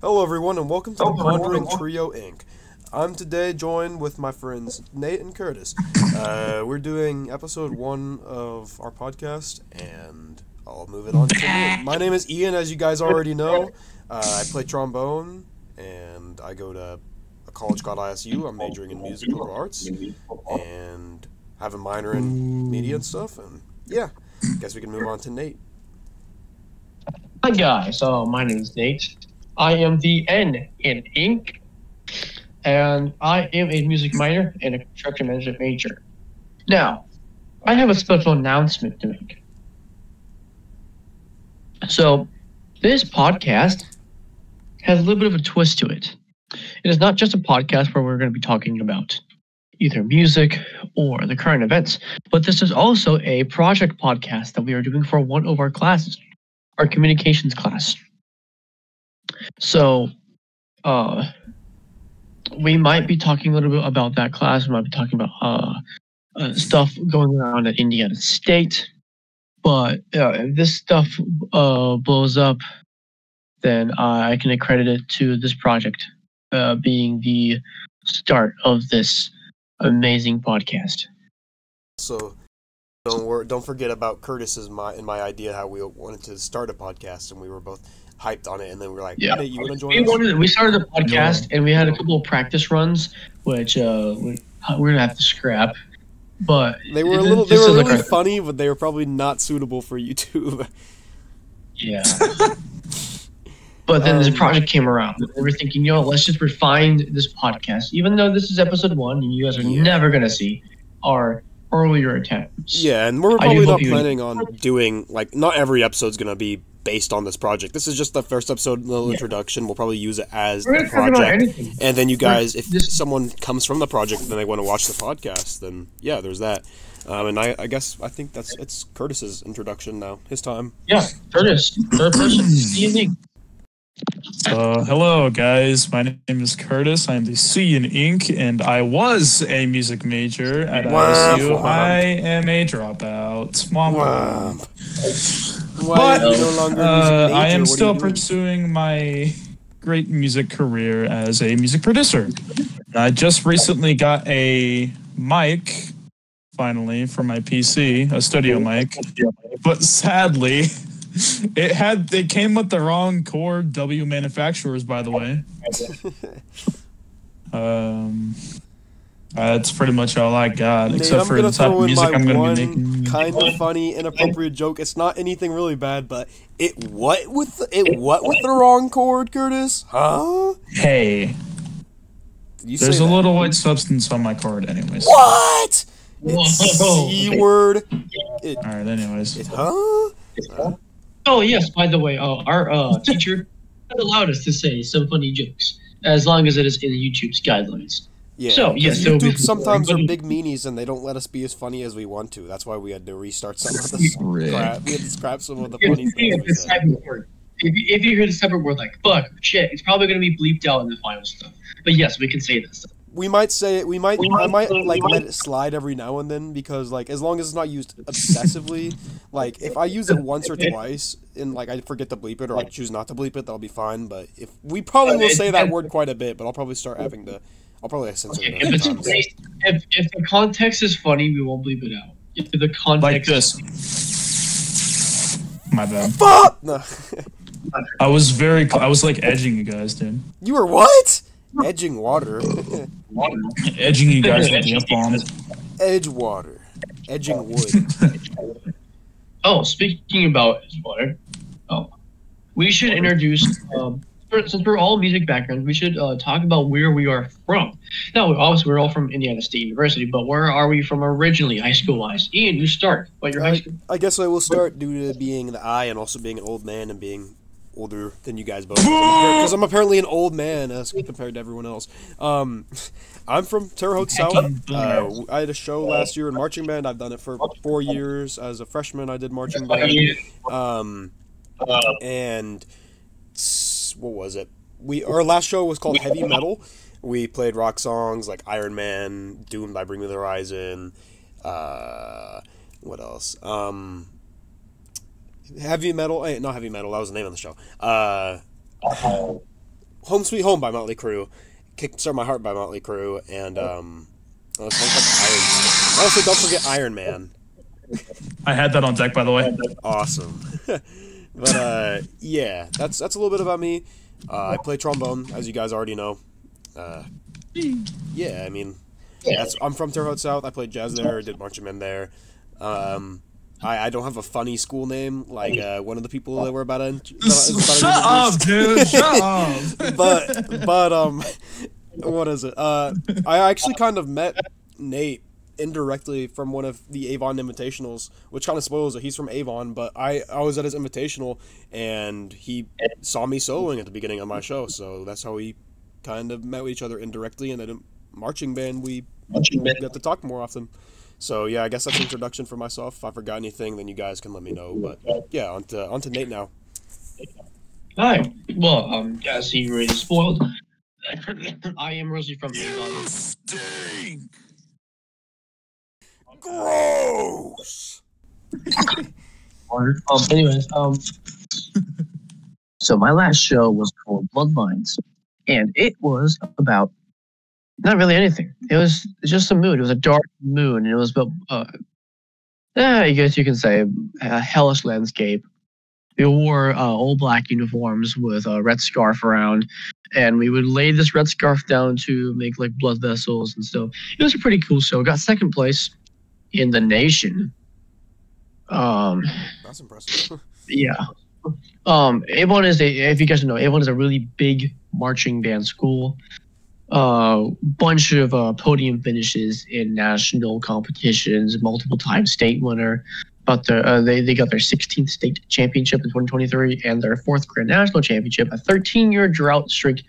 Hello, everyone, and welcome to the Pondering Trio Inc. I'm today joined with my friends Nate and Curtis. Uh, we're doing episode one of our podcast, and I'll move it on to Nate. My name is Ian, as you guys already know. Uh, I play trombone, and I go to a college called ISU. I'm majoring in musical arts, and have a minor in media and stuff. And yeah, I guess we can move on to Nate. Hi guys, uh, my name is Nate. I am the N in Inc. and I am a music minor and a construction management major. Now, I have a special announcement to make. So, this podcast has a little bit of a twist to it. It is not just a podcast where we're going to be talking about either music or the current events, but this is also a project podcast that we are doing for one of our classes, our communications class. So, uh, we might be talking a little bit about that class. We might be talking about uh, uh, stuff going around at Indiana State. But uh, if this stuff uh, blows up, then I can accredit it to this project uh, being the start of this amazing podcast. So don't worry, don't forget about Curtis's my and my idea how we wanted to start a podcast, and we were both hyped on it, and then we're like, Yeah. "Hey, you want to join We us?" wanted we started a podcast and we had a couple of practice runs, which uh, we, we're gonna have to scrap. But They were a little, they were is like really funny, but they were probably not suitable for YouTube. Yeah. but then this Um, project came around. and We were thinking, you know, let's just refine this podcast, even though this is episode one and you guys are Yeah. never gonna see our earlier attempts. Yeah, and we're probably not you- planning on doing like not every episode's gonna be based on this project. This is just the first episode, little Yeah. introduction. We'll probably use it as We're the gonna talk about project. And then you guys, if this- someone comes from the project and they want to watch the podcast, then yeah, there's that. Um, and I, I guess I think that's it's Curtis's introduction now. His time. Yeah, Curtis, third person, evening. Uh, hello, guys. My name is Curtis. I'm the C in Inc., and I was a music major at. ISU. Wow. I am a dropout. Womp Wow. womp. But, Uh, I am still pursuing my great music career as a music producer. I just recently got a mic, finally, for my PC, a studio mic. But sadly, it had it came with the wrong core W manufacturers, by the way. Um, that's pretty much all I got, Nate, except I'm for the type of music I'm gonna one be making. kind of funny, inappropriate joke. It's not anything really bad, but it what with the, it what with the wrong chord, Curtis? Huh? Hey, you there's a that? little white substance on my card, anyways. What? It's Whoa. C word. All right, anyways. It huh? Oh yes, by the way, uh, our uh, teacher allowed us to say some funny jokes as long as it is in YouTube's guidelines. Yeah. So, yes, YouTube sometimes are big meanies and they don't let us be as funny as we want to. That's why we had to restart some of the scrap. We had to scrap some of the If funny you hear things. we this said. type of word, if you, if you hear type of word like fuck, shit, it's probably going to be bleeped out in the final stuff. But yes, we can say this. We might say it. We might. We I might- might like let it slide every now and then because like as long as it's not used obsessively, like if I use it once or twice and like I forget to bleep it or I choose not to bleep it, that'll be fine. But if we probably will say that word quite a bit, but I'll probably start having to. I'll probably censor it. If, a it's few times. if, if the context is funny, we won't bleep it out. If the context Like this. My bad. Fuck! No. I was very. Cl- I was like edging you guys, dude. you were what? Edging water. Edging you guys with the F bomb. Edge water. Edging wood. Oh, speaking about water, oh, we should introduce. Um, since we're all music backgrounds, we should uh, talk about where we are from. Now, obviously, we're all from Indiana State University, but where are we from originally, high school wise? Ian, you start. What your high school? I guess I will start due to being the eye and also being an old man and being older than you guys both. Because I'm apparently an old man as compared to everyone else. Um, I'm from Terre Haute South. Uh, I had a show last year in marching band. I've done it for four years. As a freshman, I did marching band. Um, and what was it? We our last show was called Heavy Metal. We played rock songs like Iron Man, Doomed by Bring Me the Horizon. Uh, what else? Um, heavy metal. eh, Not heavy metal. That was the name of the show. Uh, Home Sweet Home by Motley Crue, Kickstart My Heart by Motley Crue, and um, oh, songs like Also, don't forget Iron Man. I had that on deck, by the way. Awesome. but uh, yeah, that's that's a little bit about me. Uh, I play trombone, as you guys already know. Uh, yeah, I mean, that's I'm from Terre Haute South. I played jazz there, did marching band there. Um, I, I don't have a funny school name like uh, one of the people that were about to. Shut up, dude! Shut up. but but um, what is it? Uh, I actually kind of met Nate indirectly from one of the Avon Invitationals, which kind of spoils it. He's from Avon, but I I was at his invitational and he saw me soloing at the beginning of my show, so that's how we kind of met with each other indirectly. And then in marching band, we marching band. got to talk more often. So yeah, I guess that's an introduction for myself. If I forgot anything, then you guys can let me know. But yeah, on to, on to Nate now. Hi. Well, um, as you already spoiled, I am Rosie from Avon. Stink. Gross. Um, anyways, um, so my last show was called Bloodlines, and it was about not really anything. It was just a mood. It was a dark moon, and it was about, uh, yeah, I guess you can say a hellish landscape. We wore uh, all black uniforms with a red scarf around, and we would lay this red scarf down to make like blood vessels and stuff. It was a pretty cool show. Got second place in the nation. Um, That's impressive. yeah. Um, Avon is a if you guys know, Avon is a really big marching band school. Uh, bunch of uh, podium finishes in national competitions, multiple time state winner. But the, uh, they they got their 16th state championship in 2023 and their fourth Grand National championship, a 13 year drought streak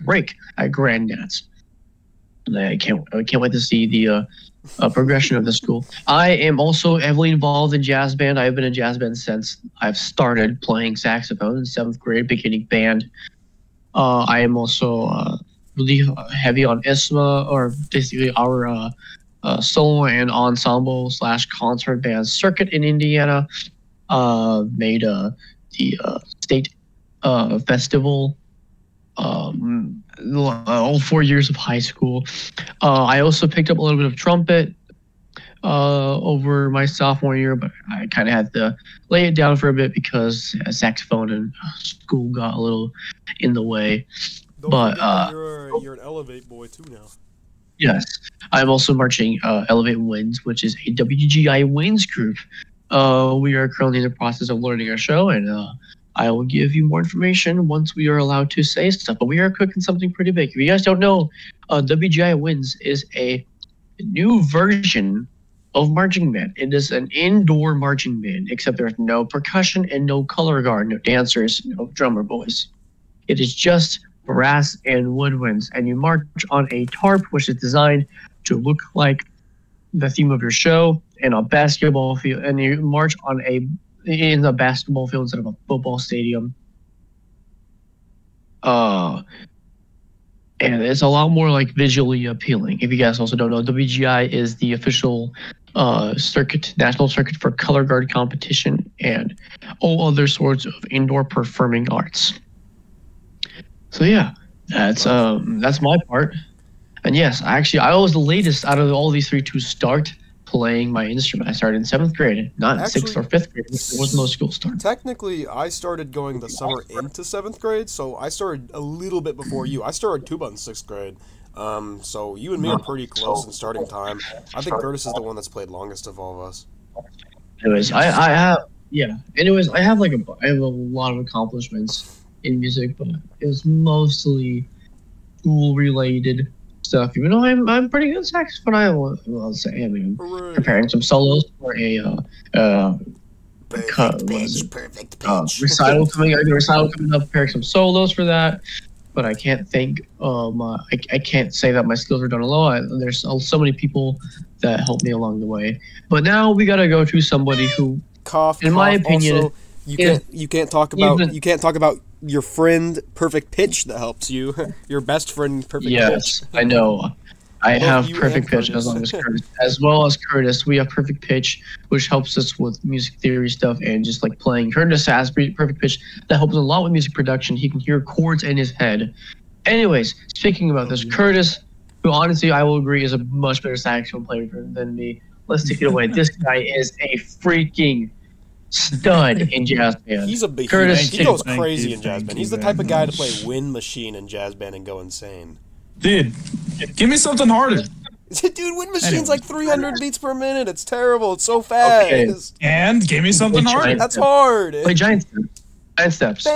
break at Grand Nats. And I can't I can't wait to see the uh, uh, progression of the school. I am also heavily involved in jazz band. I've been in jazz band since I've started playing saxophone in seventh grade, beginning band. Uh, I am also uh, really heavy on ISMA, or basically our uh, uh, solo and ensemble slash concert band circuit in Indiana. Uh, made uh, the uh, state uh, festival um, all four years of high school. Uh, I also picked up a little bit of trumpet uh, over my sophomore year, but I kind of had to lay it down for a bit because saxophone and school got a little in the way. Don't But, uh, you're, you're an Elevate boy too now. Yes, I'm also marching uh, Elevate Winds, which is a WGI Winds group. Uh, we are currently in the process of learning our show, and uh, I will give you more information once we are allowed to say stuff. But we are cooking something pretty big. If you guys don't know, uh, WGI Winds is a new version of marching band. It is an indoor marching band, except there's no percussion and no color guard, no dancers, no drummer boys. It is just brass and woodwinds, and you march on a tarp, which is designed to look like the theme of your show, and a basketball field, and you march on a in the basketball field instead of a football stadium. Uh, and it's a lot more like visually appealing. If you guys also don't know, WGI is the official uh, circuit, national circuit for color guard competition and all other sorts of indoor performing arts. So yeah, that's um that's my part. And yes, actually, I was the latest out of all these three to start playing my instrument. I started in seventh grade, not in sixth or fifth grade. There was no school start. Technically, I started going the summer into seventh grade, so I started a little bit before you. I started tuba in sixth grade. Um, so you and me are pretty close in starting time. I think Curtis is the one that's played longest of all of us. Anyways, I, I have yeah. Anyways, I have like a I have a lot of accomplishments in music, but it was mostly school related stuff. Even though I'm I'm pretty good at saxophone, I will, will say I mean Hooray! preparing some solos for a uh, uh, cut- what is it? perfect uh, recital coming up. Recital coming up. Preparing some solos for that. But I can't think. Um, uh, I, I can't say that my skills are done alone. I, there's so so many people that helped me along the way. But now we gotta go to somebody who cough. In my opinion, also, you can't you can't talk about even- you can't talk about your friend Perfect Pitch that helps you. your best friend Perfect Yes, Pitch. I know. I Both have perfect pitch as long as Curtis. Curtis, as well as Curtis. We have perfect pitch, which helps us with music theory stuff and just like playing. Curtis has perfect pitch that helps a lot with music production. He can hear chords in his head, anyways, speaking about this, Curtis, who honestly I will agree is a much better saxophone player than me. Let's take it away. This guy is a freaking stud in jazz band. He's a big. Curtis, he, he goes crazy in jazz band. He's the type of guy to play Wind Machine in jazz band and go insane. Dude, give me something harder. Dude, Wind Machine's Anyway. like 300 beats per minute. It's terrible. It's so fast. Okay. And give me something Which harder. I- That's hard. Play giant steps. Giant steps.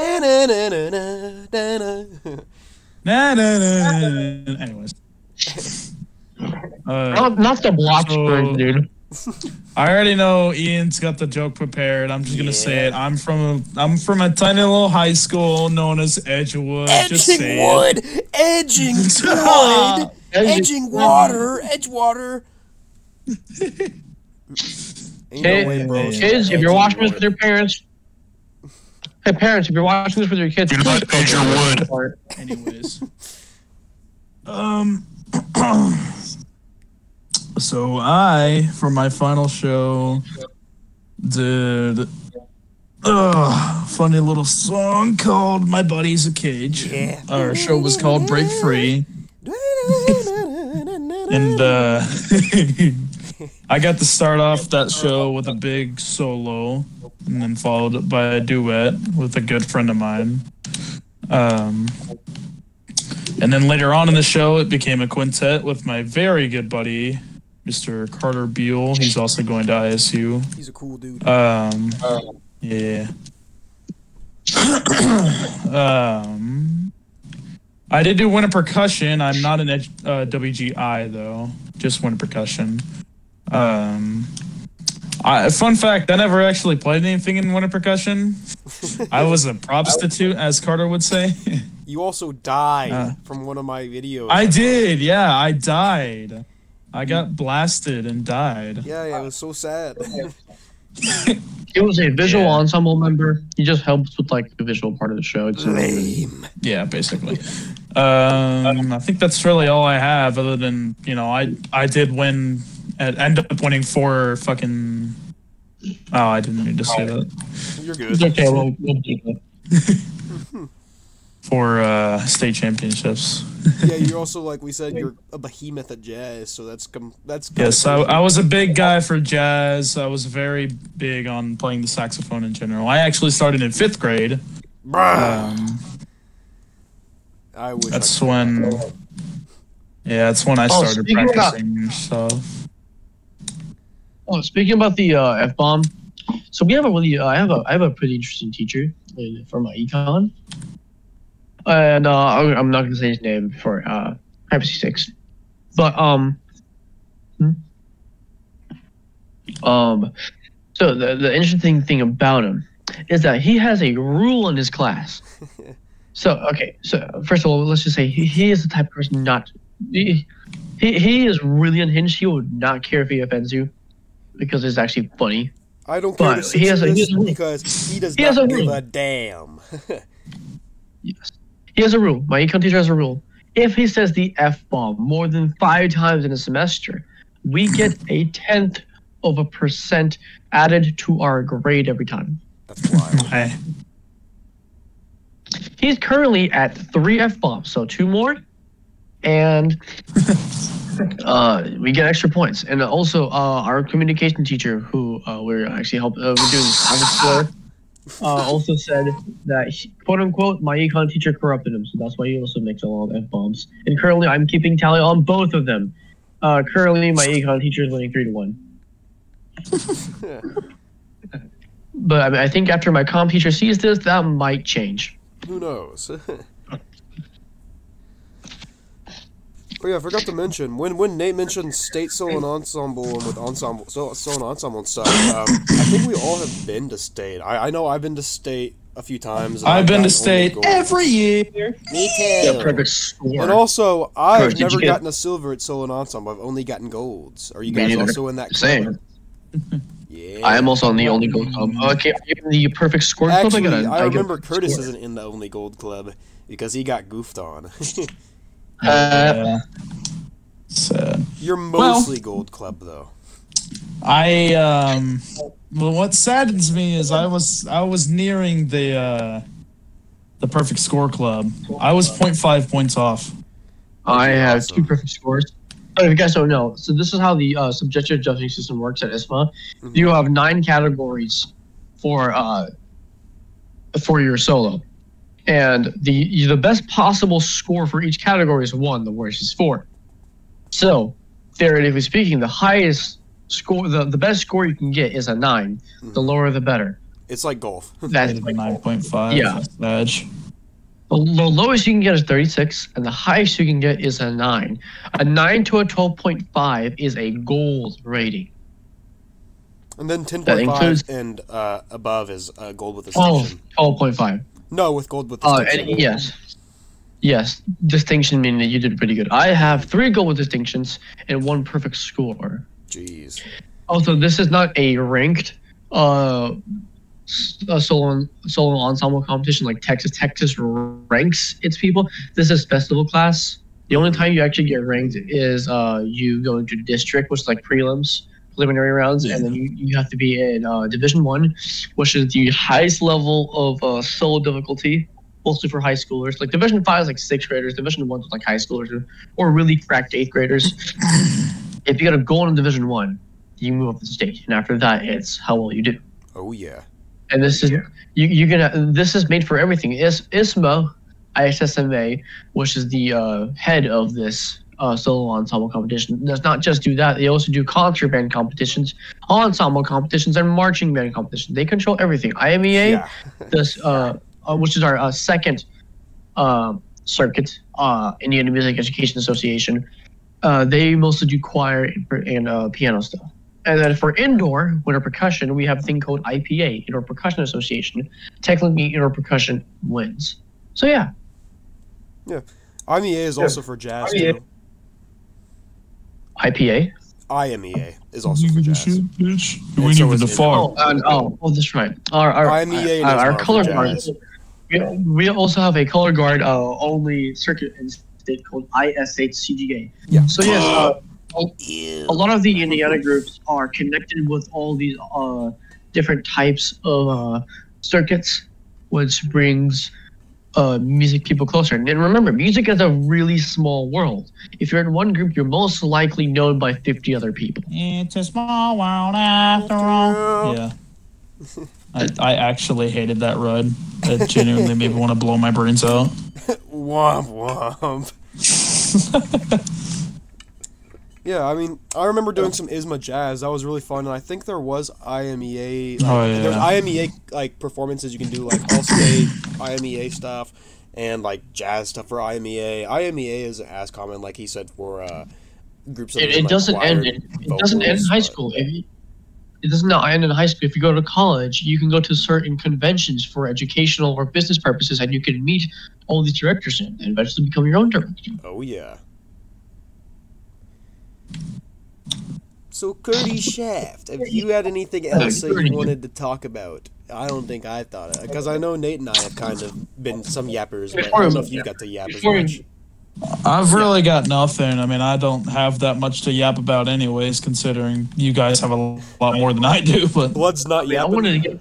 Anyways. Uh, Not, not the block So- sprint, dude. I already know Ian's got the joke prepared. I'm just gonna say it. I'm from a I'm from a tiny little high school known as Edgewood. Just say it. Edging wood. Edging wood. Edging water. Edge water. Hey, no way, bro. hey, Kids, if you're watching this with your parents, hey parents, if you're watching this with your kids, Do not please edge your wood. Anyways. um so I for my final show did a funny little song called My Body's a Cage. Yeah. Our show was called Break Free. And uh I got to start off that show with a big solo and then followed by a duet with a good friend of mine. Um and then later on in the show it became a quintet with my very good buddy Mr. Carter Buell. He's also going to ISU. He's a cool dude. Um yeah. um I did do winter percussion. I'm not an ed- uh, WGI though, just winter percussion. Um, I, fun fact: I never actually played anything in winter percussion. I was a prostitute, as Carter would say. You also died Uh, from one of my videos. I did, yeah, I died. I got blasted and died. yeah, yeah, it was so sad. He was a visual Yeah. ensemble member. He just helps with like the visual part of the show. It's Lame. Yeah, basically. Um, I think that's really all I have, other than you know, I I did win, and end up winning four fucking. Oh, I didn't mean to say that. You're It's good. okay. We'll, we'll do that. For uh, state championships. yeah, you're also like we said, you're a behemoth at jazz, so that's com- that's. kinda Yes, I. I was a big guy for jazz. I was very big on playing the saxophone in general. I actually started in fifth grade. Bruh. Um, I wish. that's I could. when. Yeah, that's when I Oh, started speaking about- practicing stuff. Oh, speaking about the uh, f bomb, so we have a really, uh, I have a, I have a pretty interesting teacher for my econ, and uh, I'm not gonna say his name for uh, privacy sakes, but um, hmm? um, so the the interesting thing about him is that he has a rule in his class. So okay, so first of all, let's just say he, he is the type of person not. He, he, he is really unhinged. He would not care if he offends you because it's actually funny. I don't care But he has a- he has a rule. because he does He not a give a damn. Yes. He has a rule. My econ teacher has a rule. If he says the F bomb more than five times in a semester, we get a tenth of a percent added to our grade every time. That's wild. Hey, He's currently at three F bombs, so two more, and uh, we get extra points. And also, uh, our communication teacher, who uh, we're actually help, uh, we're doing for, uh, also said that he, quote unquote my econ teacher corrupted him, so that's why he also makes a lot of F bombs. And currently, I'm keeping tally on both of them. Uh, currently, my econ teacher is winning three to one. But I, mean, I think after my comp teacher sees this, that might change. Who knows? Oh yeah, I forgot to mention when when Nate mentioned state solo and ensemble and with ensemble so solo and ensemble and stuff. Um, I think we all have been to state. I, I know I've been to state a few times. I've been to state every year. Me too. Yeah, perfect score. And also, I've Coach, did you never get- gotten a silver at solo and ensemble. I've only gotten golds. Are you guys also in that? Same. Yeah. I am also on the only gold club. Okay, in the perfect score club. Actually, I, gotta, I get a remember Curtis score. isn't in the only gold club because he got goofed on. Uh, Yeah. Sad. You're mostly gold club though. I um well what saddens me is I was I was nearing the uh the perfect score club. I was 0.5 points off. I have awesome. two perfect scores. Oh, if you guys don't know, so this is how the uh, subjective judging system works at ISMA. Mhm. You have nine categories for uh, for your solo, and the the best possible score for each category is one. The worst is four. So, theoretically speaking, the highest score, the, the best score you can get is a 9 The Mhm. lower, the better. It's like golf. That's Rated a 9.5. Yeah. Edge. The, the lowest you can get is 36, and the highest you can get is a 9. A 9 to a 12.5 is a gold rating. And then 10.5 That point includes- and uh, above is uh, gold with 12, distinction. 12.5. No, with gold with distinction. and yes. Yes, distinction meaning that you did pretty good. I have three gold distinctions and one perfect score. Jeez. Also, this is not a ranked uh, uh solo solo ensemble competition like Texas. Texas ranks its people. This is festival class. The only time you actually get ranked is uh, you go into district, which is like prelims, preliminary rounds, and then you, you have to be in uh, division one, which is the highest level of uh, solo difficulty, mostly for high schoolers. Like division five is like sixth graders, division one is like high schoolers or, or really cracked eighth graders. if you got a goal in division one, you move up the state, and after that, it's how well you do. Oh yeah. And this is you you gonna this is made for everything. Is ISMA, ISSMA, which is the uh, head of this uh, solo ensemble competition, does not just do that. They also do concert band competitions, ensemble competitions, and marching band competitions. They control everything. IMEA, Yeah. this uh, uh, which is our uh, second uh, circuit, uh, Indiana Music Education Association. Uh, they mostly do choir and, and uh, piano stuff. And then for indoor, winter percussion, we have a thing called IPA, Indoor Percussion Association. Technically, indoor percussion wins. So yeah, Yeah. IMEA is also for jazz IMEA. too. IPA. IMEA is also for jazz. bitch. And We so need is to it. fall. Oh, and, oh, oh, that's right. Our our, IMEA our, does our color guard. We, we also have a color guard uh, only circuit in state called ISHCGA. Yeah. So yes, uh, a lot of the Indiana groups are connected with all these uh, different types of uh, circuits, which brings uh, music people closer. And remember, music is a really small world. If you're in one group, you're most likely known by 50 other people. It's a small world after all. Yeah. I, I actually hated that ride. It genuinely made me want to blow my brains out. Womp womp. Yeah, I mean, I remember doing some ISMA jazz. That was really fun, and I think there was IMEA. Like, Oh, yeah. There's IMEA like performances you can do, like all state IMEA stuff, and like jazz stuff for IMEA. IMEA isn't as common, like he said, for uh, groups. That It, are in, it like, doesn't end. In, it doesn't end in high school. If you, it does not end in high school. If you go to college, you can go to certain conventions for educational or business purposes, and you can meet all these directors and eventually become your own director. Oh yeah. So Curry Shaft, if you had anything else that you wanted to talk about, I don't think I thought it because I know Nate and I have kind of been some yappers, but I don't know if you got to yap as much. I've really got nothing. I mean, I don't have that much to yap about, anyways, considering you guys have a lot more than I do. But Blood's not Yeah, I wanted to get.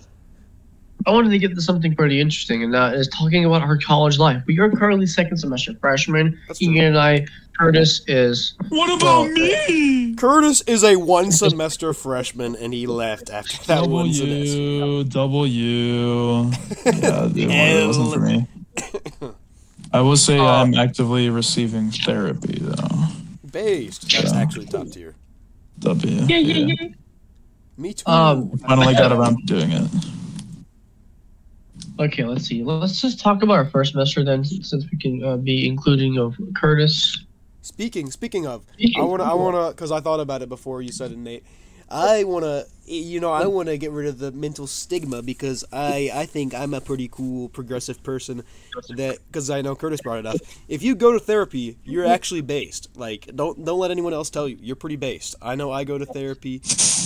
I wanted to get to something pretty interesting, and that is talking about our college life. We are currently second semester freshmen. That's true. Ian and I, Curtis is what about me? Curtis is a one semester freshman, and he left after that one semester. W W. Yeah, dude, it wasn't for me. I will say Uh, I'm actively receiving therapy though. Based. That's actually top tier. W. yeah, yeah, yeah. Me too. Um, Finally got around to doing it. Okay, let's see. Let's just talk about our first semester then, since we can uh, be including of Curtis. Speaking speaking of, I wanna I wanna because I thought about it before you said it, Nate. I wanna you know I wanna get rid of the mental stigma because I I think I'm a pretty cool progressive person that because I know Curtis brought it up. If you go to therapy, you're actually based. Like don't don't let anyone else tell you you're pretty based. I know I go to therapy,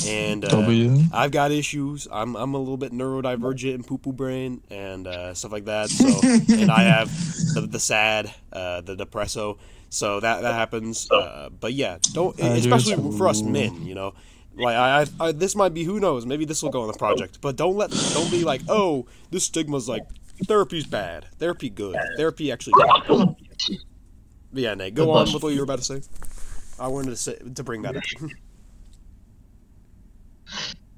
and uh, W. I've got issues. I'm I'm a little bit neurodivergent and poo poo brain and uh, stuff like that. So and I have the, the sad, uh, the depresso. So that that happens. Uh, but yeah, don't especially for us men. You know, like I, I, I this might be who knows. Maybe this will go on the project. But don't let don't be like oh this stigma's like therapy's bad. Therapy good. Therapy actually good. But yeah, Nate, go on with what you were about to say. I wanted to say to bring that up.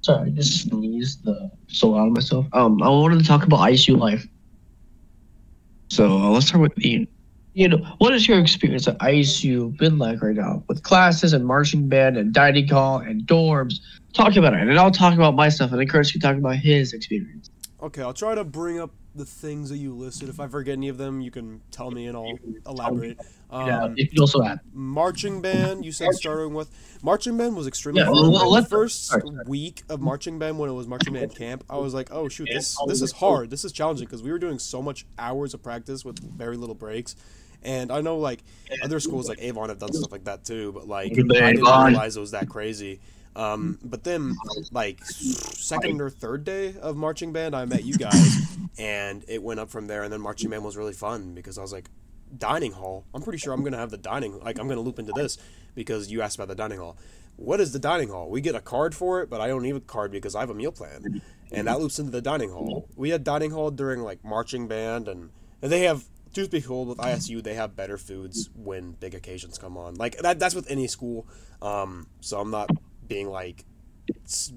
Sorry, I just sneezed the so out of myself. Um, I wanted to talk about ISU life. So uh, let's start with Ian. You know, what is your experience at ISU been like right now with classes and marching band and dining hall and dorms? Talk about it, and I'll talk about my stuff, and then Curtis can talk about his experience. Okay, I'll try to bring up the things that you listed. If I forget any of them, you can tell me and I'll elaborate. yeah, Um, you can also add. marching band, you said starting with marching band was extremely Yeah, well, well, the first sorry, sorry. week of marching band when it was marching band camp, I was like, oh shoot, this this is hard. This is challenging because we were doing so much hours of practice with very little breaks. And I know like other schools like Avon have done stuff like that too, but like I didn't Avon. realize it was that crazy. Um, but then like second or third day of marching band, I met you guys, and it went up from there. And then marching band was really fun because I was like, dining hall. I'm pretty sure I'm gonna have the dining. Like I'm gonna loop into this because you asked about the dining hall. What is the dining hall? We get a card for it, but I don't need a card because I have a meal plan, and that loops into the dining hall. We had dining hall during like marching band, and, and they have. Truth be told, with ISU, they have better foods when big occasions come on. Like that, that's with any school. Um, so I'm not being like,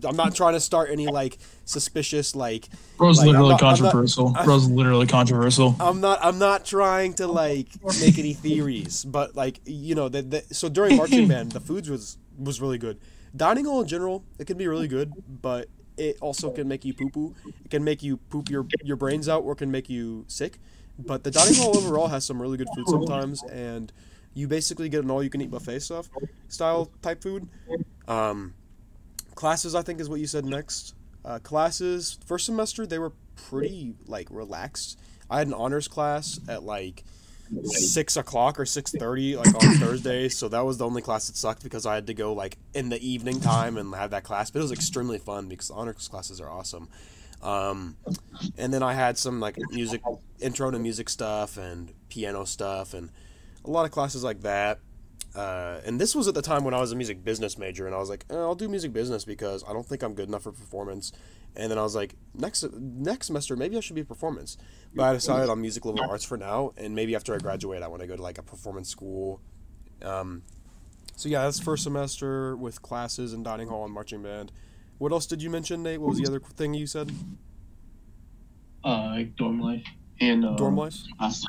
I'm not trying to start any like suspicious like Bro's Like, literally not- I'm not- controversial. Bro's literally controversial. I'm not I'm not trying to like make any theories, but like you know that that- so during marching band the foods was was really good. Dining hall in general it can be really good, but it also can make you poo poo. It can make you poop your your brains out or can make you sick. But the dining hall overall has some really good food sometimes, and you basically get an all you can eat buffet stuff style type food. Um, classes I think is what you said next. Uh, classes first semester they were pretty like relaxed. I had an honors class at like six o'clock or six thirty, like on Thursday. So that was the only class that sucked because I had to go like in the evening time and have that class. But it was extremely fun because honors classes are awesome. Um, and then I had some like music intro to music stuff and piano stuff and a lot of classes like that. Uh, and this was at the time when I was a music business major, and I was like, eh, I'll do music business because I don't think I'm good enough for performance. And then I was like, next next semester maybe I should be performance. But I decided on music liberal arts for now, and maybe after I graduate, I want to go to like a performance school. Um, so yeah, that's first semester with classes and dining hall and marching band. What else did you mention, Nate? What was the other thing you said? Uh, dorm life and uh, Dorm life. class.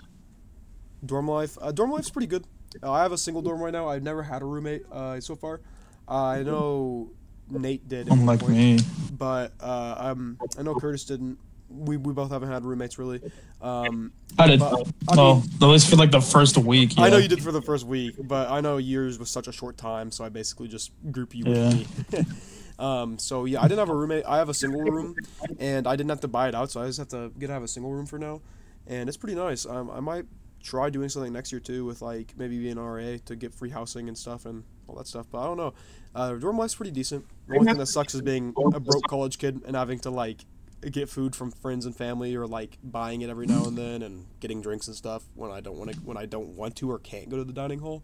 Dorm life. Uh, dorm life's pretty good. Uh, I have a single dorm right now. I've never had a roommate uh, so far. Uh, I know Nate did. Unlike point, me. But uh, um, I know Curtis didn't. We, we both haven't had roommates really. Um, I did. but, I well, mean, at least for like the first week. I know you did for the first week, but I know yours was such a short time, so I basically just group you Yeah. with me. um, so yeah, I didn't have a roommate. I have a single room, and I didn't have to buy it out, so I just have to get to have a single room for now, and it's pretty nice. Um, I might try doing something next year too, with like maybe being an RA to get free housing and stuff and all that stuff. But I don't know. Uh, dorm life's pretty decent. The only thing that sucks is being a broke college kid and having to like get food from friends and family or like buying it every now and then and getting drinks and stuff when I don't want to when I don't want to or can't go to the dining hall.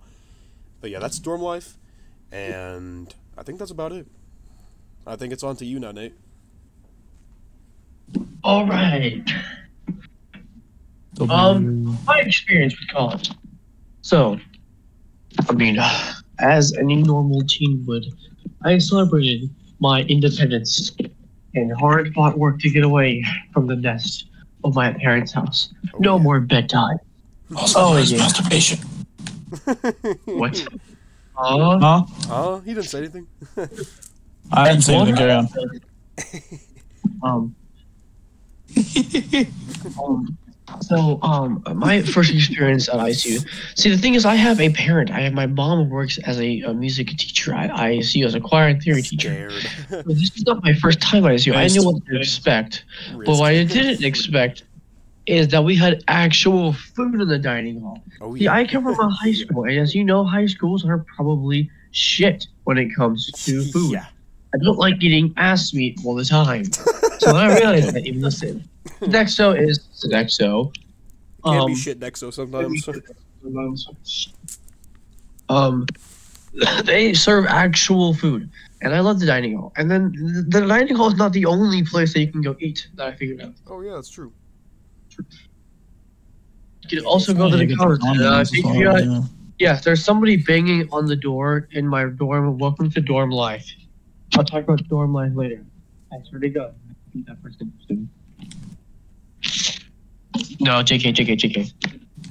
But yeah, that's dorm life, and I think that's about it. I think it's on to you now, Nate. All right. Um, my experience with college. So, I mean, as any normal teen would, I celebrated my independence and hard fought work to get away from the nest of my parents' house. Oh, No yeah. more bedtime. Also, Oh, known yeah. masturbation. What? Uh, Huh? Oh, he didn't say anything. I didn't say anything. Carry on. um, um, so um, my first experience at ISU. See, the thing is, I have a parent. I have my mom works as a, a music teacher at ISU as a choir and theory teacher. Scared. But this is not my first time at ISU. I knew what to expect, but what I didn't expect is that we had actual food in the dining hall. Oh See. I come from a high school, and as you know, high schools are probably shit when it comes to food. Yeah. I don't like eating ass meat all the time. so I realized that even listen. Sodexo is Sodexo. Can't Um, be shit Nexo sometimes. um, they serve actual food, and I love the dining hall. And then the, the dining hall is not the only place that you can go eat. That I figured out. oh yeah, that's true. You can also go to the Commons. Uh, Patreon. Yeah, there's somebody banging on the door in my dorm. Welcome to dorm life. I'll talk about dorm life later. I swear to God. I think that person interested. No, JK, JK, JK.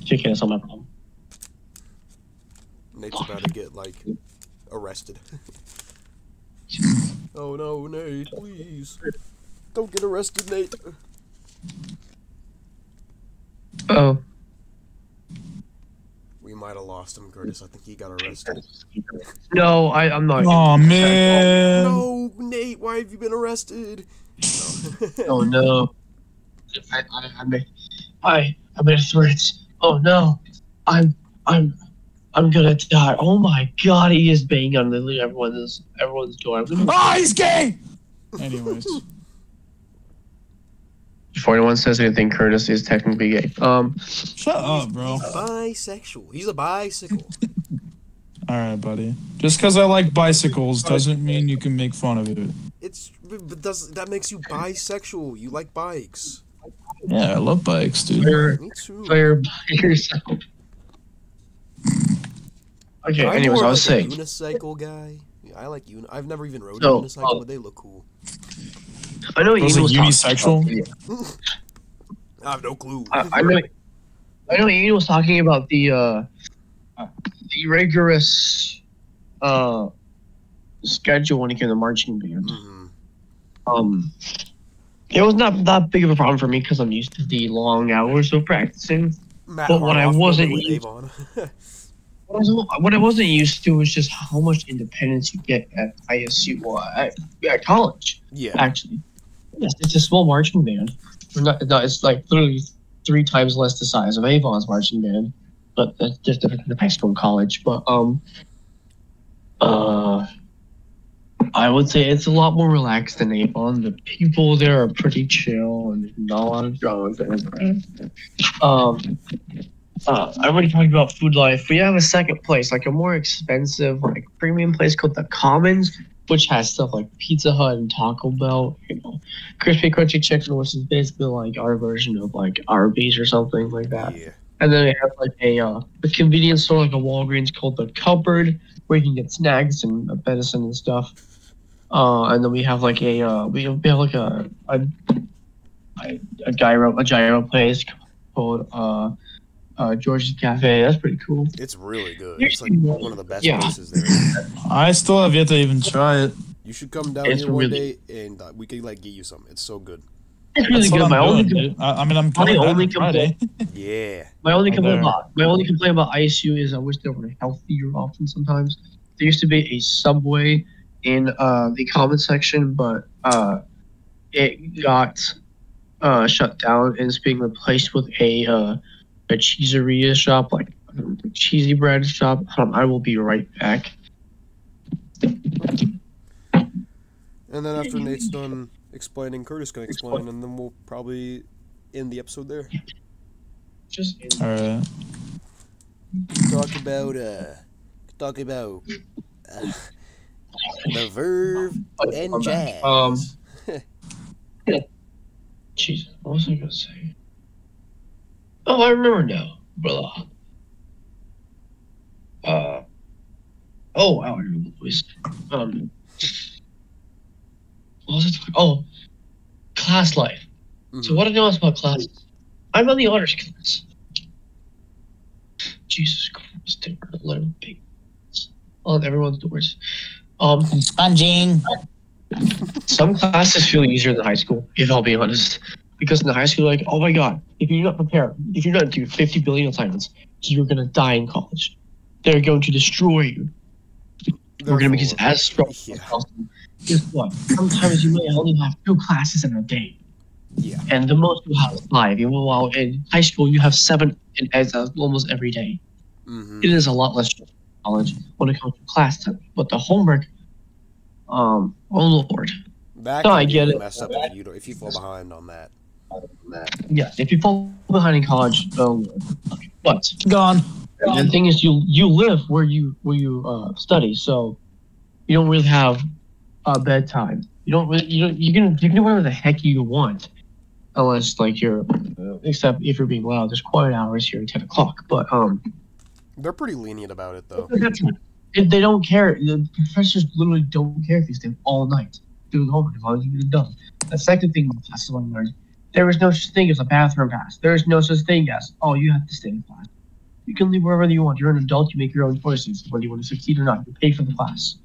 JK, that's not my problem. Nate's about to get like arrested. oh no, Nate, please. Don't get arrested, Nate. Oh. We lost him, Curtis. I think he got arrested. No, I, I'm not. Oh man. No, Nate, why have you been arrested? Oh no. I I I made I I made threats. Oh no. I'm I'm I'm gonna die. Oh my god, he is banging on literally everyone's everyone's door. I'm gonna- Oh, he's gay. Anyways, Before anyone says anything, Curtis is technically gay. Um shut up, bro. bisexual. He's a bicycle. All right, buddy. Just because I like bicycles doesn't mean you can make fun of it. It's but does that makes you bisexual? You like bikes? Yeah, I love bikes, dude. fire Me too. fire by yourself. Okay, I'm anyways, more I was like saying. unicycle guy. Yeah, I like uni. I've never even rode So, a unicycle, um, but they look cool. I know Was Ian it was talking unisexual? about- I have no clue. I, I know. I know Ian was talking about the uh, the rigorous uh, schedule when it came to marching band. Mhm. Um, it was not that big of a problem for me because I'm used to the long hours of practicing. Matt But what I wasn't used- Avon. What I was- what I wasn't used to was just how much independence you get at ISU, well, at, at college. yeah. Actually, yes, it's a small marching band. Not, no, it's like literally three times less the size of Avon's marching band, but that's just different than high school college. But um, uh, I would say it's a lot more relaxed than Avon. The people there are pretty chill and not a lot of drugs. Um, uh, I already talked about food life. We have a second place, like a more expensive, like premium place called the Commons, which has stuff like Pizza Hut and Taco Bell, you know, crispy crunchy chicken, which is basically like our version of like Arby's or something like that. Yeah. And then we have like a uh, a convenience store like a Walgreens called the Cupboard, where you can get snacks and medicine and stuff. Uh, and then we have like a uh, we have, we have like a a, a, a gyro a gyro place called uh, uh, George's Cafe. That's pretty cool. It's really good. It's like one of the best yeah. places there. I still have yet to even try it. You should come down It's here one really- day and uh, we could like get you some. It's so good. It's really That's good. I'm My only doing. I, I mean, I'm coming My only on Friday. Yeah. My only complaint about my only complaint about ISU is I wish they were healthier often sometimes. There used to be a subway in uh, the comment section, but uh, it got uh, shut down and it's being replaced with a uh, a cheeseria shop, like um, cheesy bread shop. Um, I will be right back. And then after Nate's done explaining, Curtis can explain, and then we'll probably end the episode there. Just All right. Talk about uh, talk about uh, the Verve and Jazz. Um, Jesus, what was I gonna say? Oh, I remember now. Blah. Uh. Oh wow, I remember the voice. Um. What was it? Oh, class life. So Mhm. what I know is about classes. I'm on the honors class. Jesus Christ, they're little big on everyone's doors. Um, Sponging. some classes feel easier than high school, if I'll be honest. Because in the high school, like, oh my god, if you're not prepared, if you're not doing 50 billion assignments, you're gonna die in college. They're going to destroy you. We're gonna make it Therefore- as strong Yeah. as possible. Guess what? Sometimes you may only have two classes in a day, Yeah. and the most you have is five. While in high school, you have seven in, almost every day. hmm It is a lot less stressful college when it comes to class time. But the homework, um, oh lord. That No, I get it. messed up if you if you fall behind on that. Yeah, if you fall behind in college, oh lord. But Gone. the thing is, you you live where you where you uh, study, so you don't really have a bedtime. You don't really you don't you can you can do whatever the heck you want. unless like you're, uh, except if you're being loud. There's quiet hours here at ten o'clock, but um, They're pretty lenient about it though. if they don't care. The professors literally don't care if you stay all night doing homework as long as you get it done. The second thing the class is learned, there is no such thing as a bathroom pass. There is no such thing as oh you have to stay in class. You can leave wherever you want. You're an adult. You make your own choices whether you want to succeed or not. You pay for the class.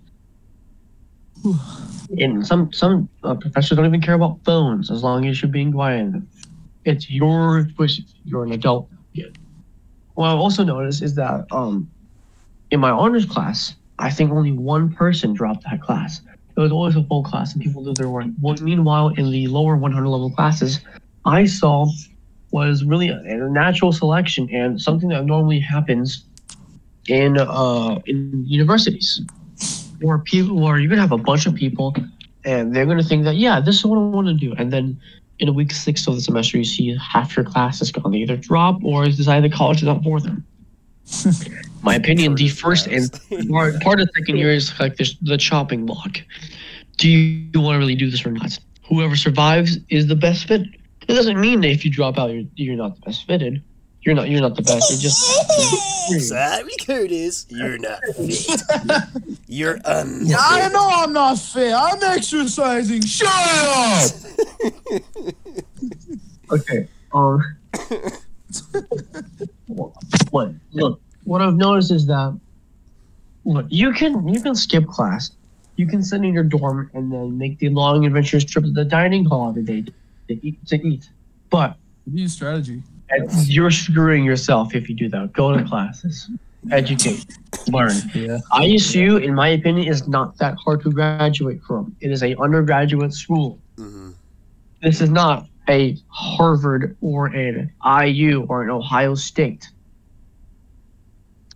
And some some uh, professors don't even care about phones as long as you're being quiet. It's your choice. You're an adult. Yeah. What I've also noticed is that um, in my honors class, I think only one person dropped that class. It was always a full class and people did their work. Well, meanwhile, in the lower 100 level classes, I saw was really a, a natural selection and something that normally happens in uh, in universities, where people where you're gonna have a bunch of people and they're gonna think that yeah, this is what I want to do, and then in a week six of the semester, you see half your class is gone. They either drop or has decided college is not for them. My opinion, the first and part, part of second year is like this, the chopping block. Do you, want to really do this or not? Whoever survives is the best fit. It doesn't mean that if you drop out, you're, you're not the best fitted. You're not. You're not the best. You're just. Sorry, Curtis. You're not fit. You're un. I know I'm not fit. I'm exercising. Shut up. Okay. Um. what? Look. What I've noticed is that. Look, you can you can skip class. You can sit in your dorm and then make the long adventurous trip to the dining hall every day to eat. To eat. But New strategy. And you're screwing yourself if you do that. Go to classes, educate, learn. Yeah. ISU, in my opinion, is not that hard to graduate from. It is a undergraduate school. hmm This is not a Harvard or an IU or an Ohio State.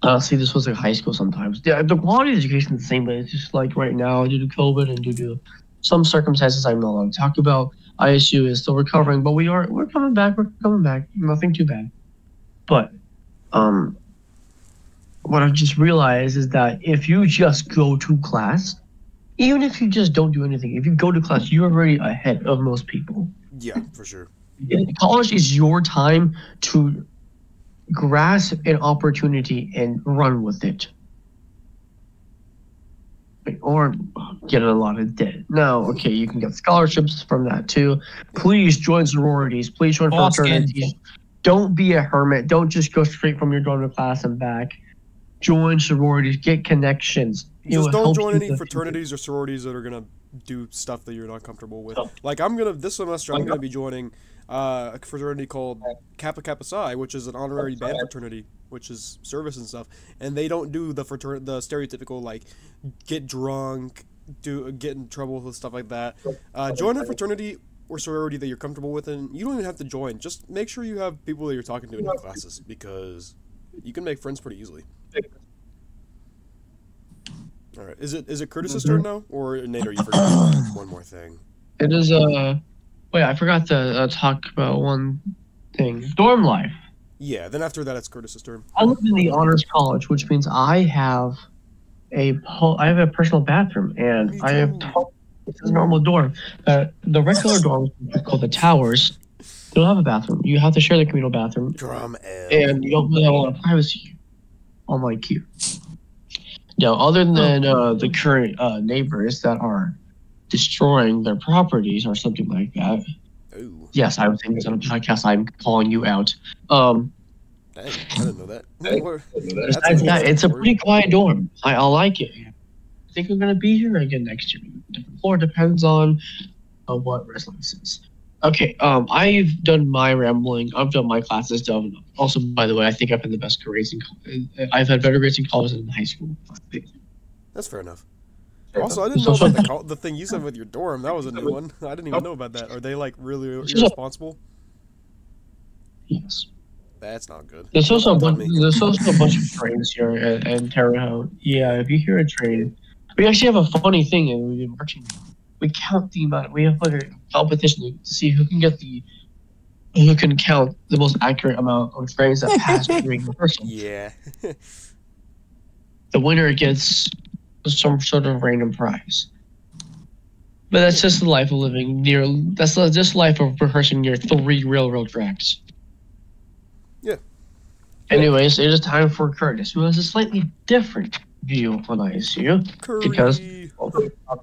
Honestly, this was like high school sometimes. The, the quality of education is the same, but it's just like right now, due to COVID and due to some circumstances I'm not allowed to talk about, ISU is still recovering, but we are we're coming back. We're coming back. Nothing too bad. But um, what I've just realized is that if you just go to class, even if you just don't do anything, if you go to class, you're already ahead of most people. Yeah, for sure. College is your time to grasp an opportunity and run with it. Or get a lot of debt. No, okay, you can get scholarships from that too. Please join sororities. Please join Boston. fraternities. Don't be a hermit. Don't just go straight from your dorm to class and back. Join sororities. Get connections. It Just will don't join any in the fraternities or sororities that are gonna do stuff that you're not comfortable with. Oh. Like I'm gonna this semester, I'm gonna be joining uh, a fraternity called Kappa Kappa Psi, which is an honorary band fraternity, which is service and stuff. And they don't do the frater- the stereotypical like get drunk, do get in trouble with stuff like that. Uh, join a fraternity or sorority that you're comfortable with, and you don't even have to join. Just make sure you have people that you're talking to in your classes because you can make friends pretty easily. All right, is it is it Curtis's turn now, or Nate? Are you forgetting one more thing? It is uh wait, I forgot to uh, talk about one thing. Dorm life. Yeah. Then after that, it's Curtis's turn. I live in the honors college, which means I have a po- I have a personal bathroom and I have to- it's a normal dorm. Uh, the regular dorms called the towers. They don't have a bathroom. You have to share the communal bathroom, Drum L. and you don't really have a lot of privacy. Unlike here. Now, other than uh, the current uh, neighbors that are destroying their properties or something like that, Ooh, yes, I would think this on a podcast. I'm calling you out. Um, dang, I didn't know that. Besides that, it's a pretty quiet dorm. I, I like it. I think I'm gonna be here again next year. Different floor depends on uh, what residence is. Okay, um, I've done my rambling. I've done my classes. Done. Also, by the way, I think I've had the best grades in. co- I've had better grades in college than in high school. That's fair enough. Also, I didn't know about the, col- the thing you said with your dorm. That was a new one. I didn't even know about that. Are they like really irresponsible? Yes. That's not good. There's also a bunch. There's also a bunch of trains here at, at Terre Haute. Yeah, if you hear a train, we actually have a funny thing, and we've been marching. We count the amount. We have like a competition to see who can get the, who can count the most accurate amount of trains that pass during rehearsal. Yeah. The winner gets some sort of random prize. But that's just the life of living near. That's the- just life of rehearsing near three railroad tracks. Yeah. Anyways, it is time for Curtis, who has a slightly different view on ISU. Curry. Because-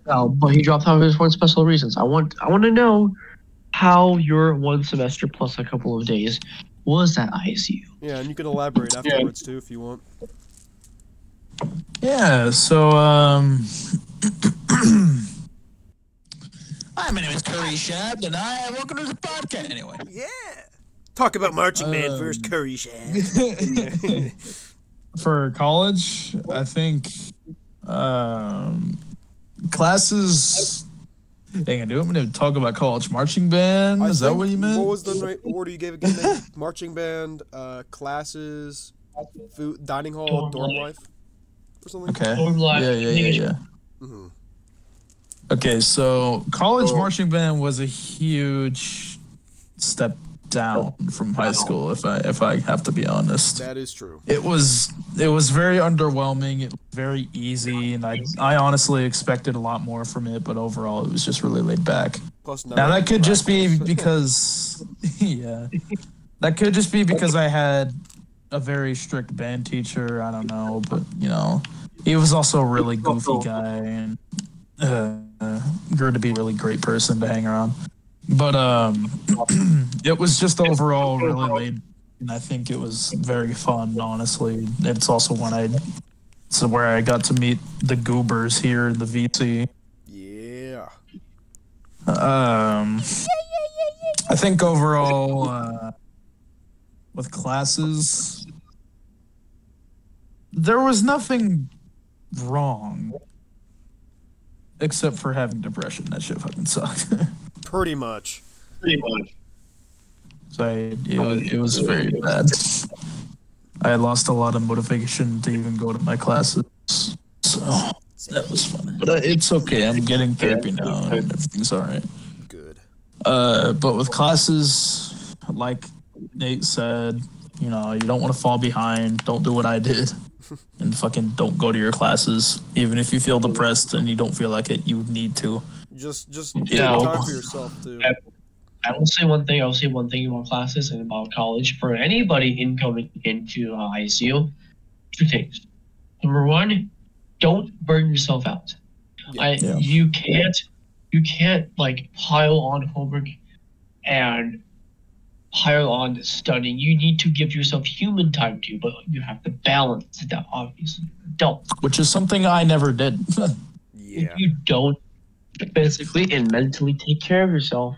Uh, but he dropped out of his one special reasons. I want. I want to know how your one semester plus a couple of days was at ISU. yeah, and you can elaborate afterwards too if you want. Yeah, so um Hi, my name is Curry Shaft, and I welcome to the podcast. Anyway. Yeah. Talk about marching band Um, first, Curry Shaft. For college, I think um classes Hang on, do you want me to talk about college marching band? I Is that what you meant? What was the right order you gave again? Marching band, uh, classes, food, dining hall, Dorm dorm life. Life, or something. Okay. Dorm life, Yeah, yeah, I think yeah, it's- yeah. hmm Okay, so college Oh. marching band was a huge step down from high school if I if I have to be honest. That is true. It was it was very underwhelming, it was very easy and I I honestly expected a lot more from it, but overall it was just really laid back. Plus, Now that could just be because yeah. That could just be because I had a very strict band teacher, I don't know, but you know, he was also a really goofy guy and uh, grew to be a really great person to hang around. But um it was just overall really laid and I think it was very fun, honestly. It's also when I so where I got to meet the goobers here in the VC. yeah. Um, I think overall, uh, with classes, there was nothing wrong, except for having depression. That shit fucking sucked. Pretty much. Pretty much. so I, it, was, it was very bad. I lost a lot of motivation to even go to my classes. So that was fun. But uh, it's okay. I'm getting therapy now, and everything's all right. Good. Uh, but with classes, like Nate said, you know, you don't want to fall behind. Don't do what I did, and fucking don't go to your classes, even if you feel depressed and you don't feel like it. You need to. Just, just Yeah. take time for yourself too. I will say one thing. I will say one thing about classes and about college for anybody incoming into uh, ISU. Two things. Number one, don't burn yourself out. Yeah. I Yeah. you can't you can't like pile on homework and pile on studying. You need to give yourself human time too, but you have to balance that obviously. Don't Which is something I never did. Yeah. if you don't physically and mentally take care of yourself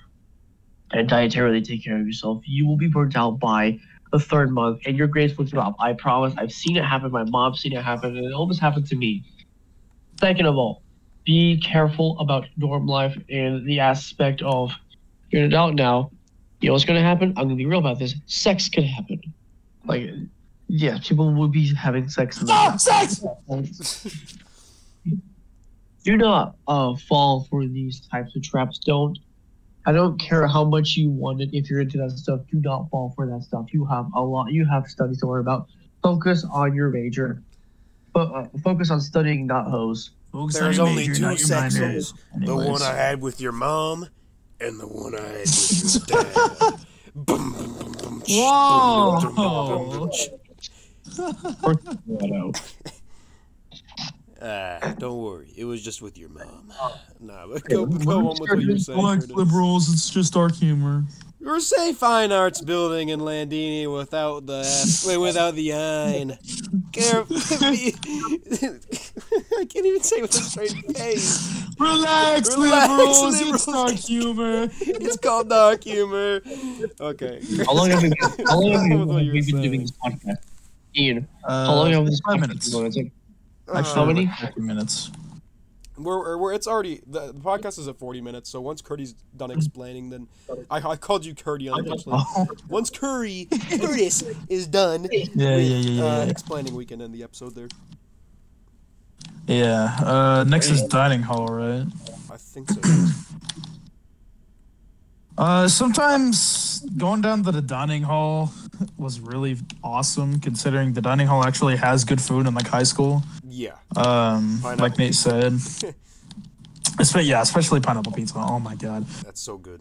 and dietarily take care of yourself, you will be burnt out by the third month and your grades will drop. I promise. I've seen it happen. My mom's seen it happen, and it almost happened to me. Second of all, be careful about dorm life and the aspect of you're an adult now. You know what's going to happen? I'm going to be real about this. Sex could happen. Like, yeah, people will be having sex. In the ah, sex. do not uh, fall for these types of traps. Don't. I don't care how much you want it. If you're into that stuff, do not fall for that stuff. You have a lot. You have studies to worry about. Focus on your major. But uh, focus on studying, not hose. There's only two sexes. The one I had with your mom and the one I had with your dad. Boom, boom, boom, boom, Whoa. boom, boom, boom, boom, sh- Ah, don't worry. It was just with your mom. Nah, but go, go on with what you were saying. Curtis. liberals. It's just dark humor. Or say fine arts building in Landini without the wait, without the ein. Care- I can't even say it with a straight face. Relax, Relax, liberals. liberals. It's dark humor. It's called dark humor. Okay. How long have we been, how long have we, been doing this podcast? Ian, Uh, how long have we five podcast minutes. been going? It's like- Uh, how many? Fifty minutes. We're, we're it's already the, the podcast is at 40 minutes. So once Curdy's done explaining, then I, I called you Curdy unintentionally. Once Curry Curtis is done Yeah, yeah, yeah, yeah. uh, yeah. explaining, we can end the episode there. Yeah. Uh, next is dining hall, right? I think so. Uh, sometimes going down to the dining hall was really awesome, considering the dining hall actually has good food in like high school. Yeah. Um, Pineapple like Nate said. Espe- yeah, especially pineapple pizza. Oh my god. That's so good.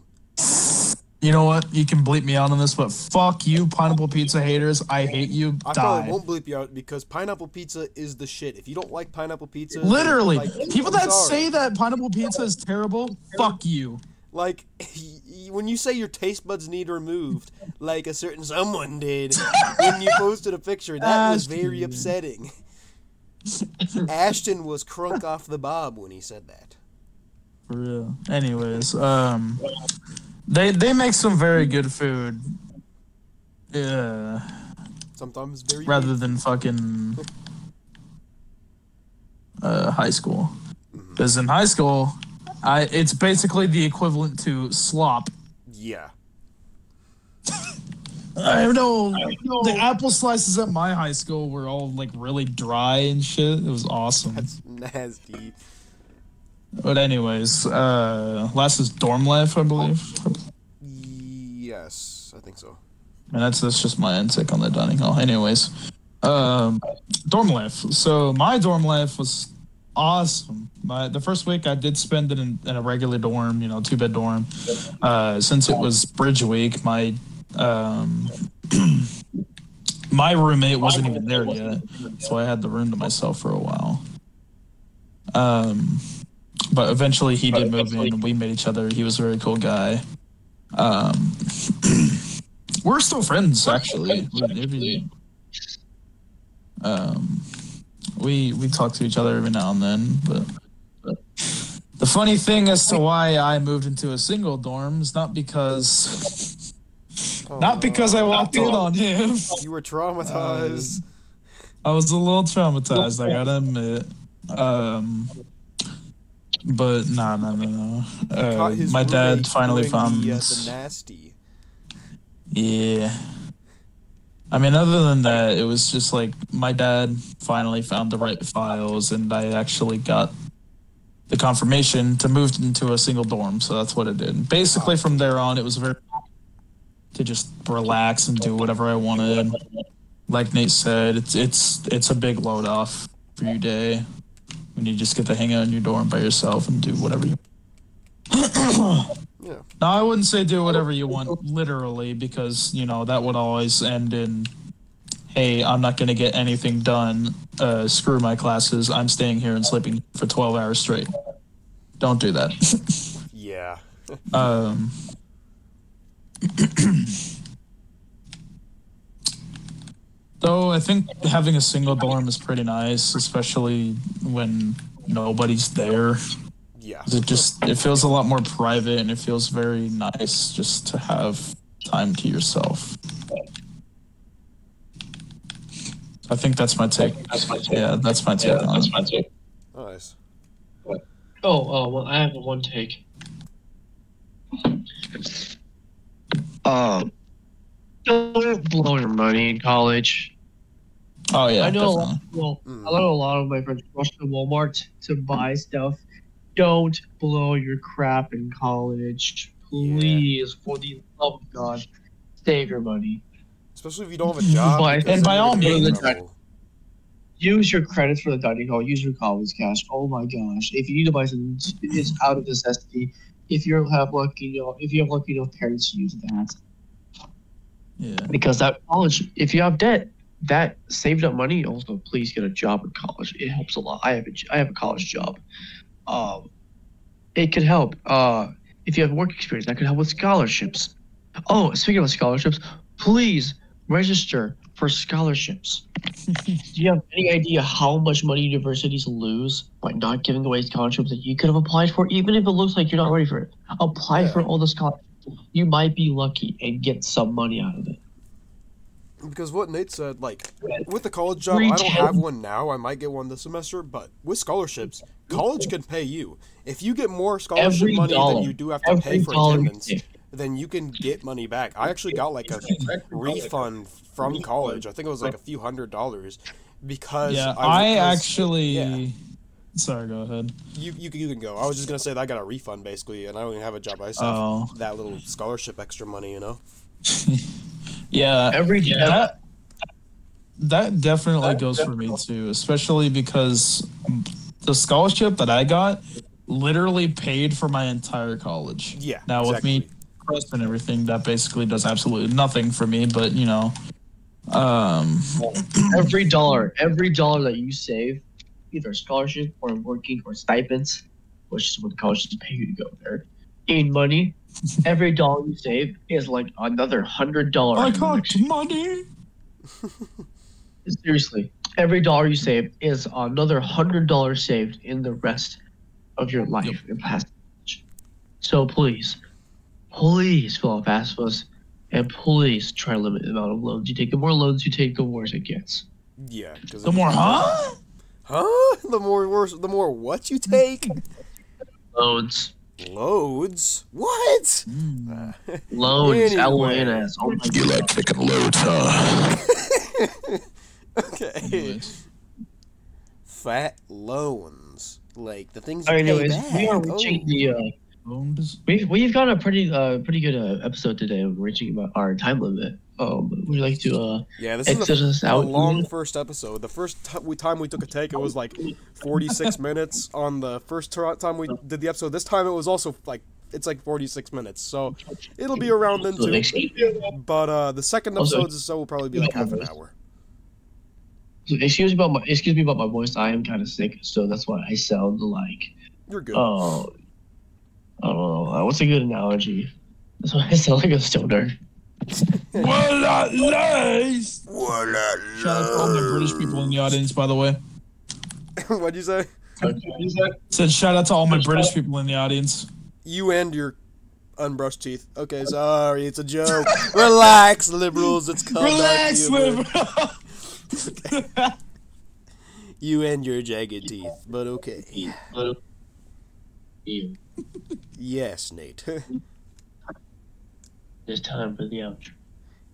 You know what? You can bleep me out on this, but fuck you, pineapple pizza haters. I hate you. I Die. probably won't bleep you out because pineapple pizza is the shit. If you don't like pineapple pizza, Literally, like, people that sorry. say that pineapple pizza is terrible, fuck you. Like when you say your taste buds need removed, like a certain someone did when you posted a picture, that was very upsetting. Ashton was crunk off the bob when he said that. For real. Anyways, um, they they make some very good food. Yeah, Sometimes very rather than fucking uh, high school. Because in high school, I it's basically the equivalent to slop. yeah. I know the apple slices at my high school were all like really dry and shit. It was awesome. That's nasty. But anyways, uh, last is dorm life, I believe. Yes, I think so. And that's that's just my intake on the dining hall. Anyways, um, dorm life. So my dorm life was awesome. My the first week I did spend it in, in a regular dorm, you know, two bed dorm. Uh, since it was bridge week, my um, my roommate wasn't even there yet, so I had the room to myself for a while. Um, but eventually he did move in. and We met each other. He was a very cool guy. Um, we're still friends, actually. Um, we we talk to each other every now and then, but. The funny thing as to why I moved into a single dorm is not because not because I walked in on him. You were traumatized. I was a little traumatized, I gotta admit. Um, but no, no, no, no. Uh, my dad finally found. the, uh, the nasty. Yeah. I mean, other than that, it was just like my dad finally found the right files, and I actually got the confirmation to move into a single dorm. So that's what it did. Basically, from there on, it was very to just relax and do whatever I wanted. Like Nate said, it's it's it's a big load off for your day when you just get to hang out in your dorm by yourself and do whatever you. Yeah. No, I wouldn't say do whatever you want, literally, because you know that would always end in, "Hey, I'm not going to get anything done. Uh, screw my classes. I'm staying here and sleeping for 12 hours straight." Don't do that. Yeah. um, though I think having a single dorm is pretty nice, especially when nobody's there. Yeah. It just it feels a lot more private and it feels very nice just to have time to yourself. I think that's my take. Yeah, that's my take on it. Nice. Oh, uh, well, I have one take. Um, don't blow your money in college. Oh yeah, I know. A lot, well, Mm. I know a lot of my friends rush to Walmart to buy stuff. Don't blow your crap in college, please. For the love of God, save your money. Especially if you don't have a job. Because and by all you're gonna get in means- Use your credits for the dining hall. Use your college cash. Oh my gosh! If you need to buy something, it's out of necessity. If you have lucky, you know, if you have lucky enough parents, use that. Yeah. because that college if you have debt that saved up money also please get a job in college it helps a lot i have a, I have a college job um, it could help uh, if you have work experience that could help with scholarships. Oh speaking of scholarships please register for scholarships. Do you have any idea how much money universities lose by not giving away scholarships that you could have applied for even if it looks like you're not ready for it? Apply Yeah. for all the scholarships. You might be lucky and get some money out of it Because what Nate said, like, with the college job, I don't have one now. I might get one this semester, but with scholarships, college can pay you. If you get more scholarship Every money dollar. than you do have to pay for dollar you attendance, pay. then you can get money back. I actually got like a refund from college. I think it was like a few hundred dollars because Yeah, I, I because- actually. yeah. Sorry, go ahead. you, you you can go. I was just gonna say that I got a refund basically, and I don't even have a job. I just have Oh. that little scholarship extra money, you know. Yeah, Every that that definitely goes for me too, especially because the scholarship that I got literally paid for my entire college. Yeah. Now with me and everything, that basically does absolutely nothing for me. But you know, um, every dollar, every dollar that you save, either scholarship or working or stipends, which is what colleges pay you to go there, in money, every dollar you save is like another hundred dollars. I got money. Seriously, every dollar you save is another hundred dollars saved in the rest of your life Yep. in past. So please, please fill out FAFSAs, and please try to limit the amount of loans you take. The more loans you take, the worse it gets. Yeah. 'cause The if- more, huh? Huh? The more worse. The more what you take? Loans, Loads. What? Hmm. loans, L O N Anyway. S. Oh my You like taking loads, huh? Okay. Anyways. Fat loans, like the things you All right, pay anyways, back. we are reaching Oh. the. Uh, Loans. We've we've got a pretty uh pretty good uh, episode today. We're reaching about our time limit. Um, would you like to uh Yeah, this is exit us a, a out? long first episode. The first t- we, time we took a take, it was like 46 minutes. On the first tur- time we did the episode, this time it was also like it's like 46 minutes. So it'll be around then too. But uh, the second Also- episode so will probably be like half an hour. So excuse me about my excuse me about my voice. I am kind of sick, so that's why I sound like You're good. oh, I don't know. Uh, what's a good analogy? So why I sound like a stoner. Well, at least. What Shout out to all the British people in the audience, by the way. What'd you say? Said shout out to all my British people in the audience. You and your unbrushed teeth. Okay, sorry, it's a joke. Relax, liberals. It's called dark humor. You and your jagged teeth, but okay. Yes, Nate. It's time for the outro.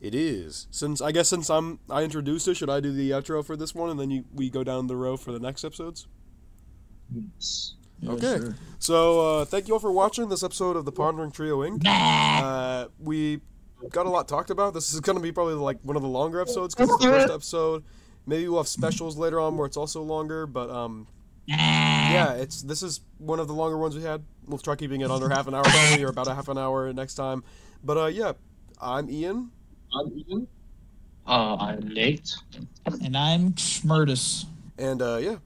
it is. Since I guess since I'm I introduced it, should I do the outro for this one and then you we go down the row for the next episodes? Yes. Yeah, Okay. sure. So uh, thank you all for watching this episode of the Pondering Trio Inc. Uh, we got a lot talked about. This is going to be probably like one of the longer episodes because it's the first episode. Maybe we'll have specials later on where it's also longer, but um, yeah, it's this is one of the longer ones we had. We'll try keeping it under half an hour probably, or about a half an hour next time. But uh, yeah, I'm Ian. I'm Ian. Uh, I'm Nate. And I'm Schmurtus. And uh, yeah,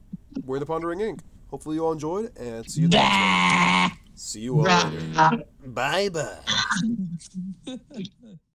we're the Pondering Inc. Hopefully you all enjoyed, and see you next time. See you all later. Bye bye.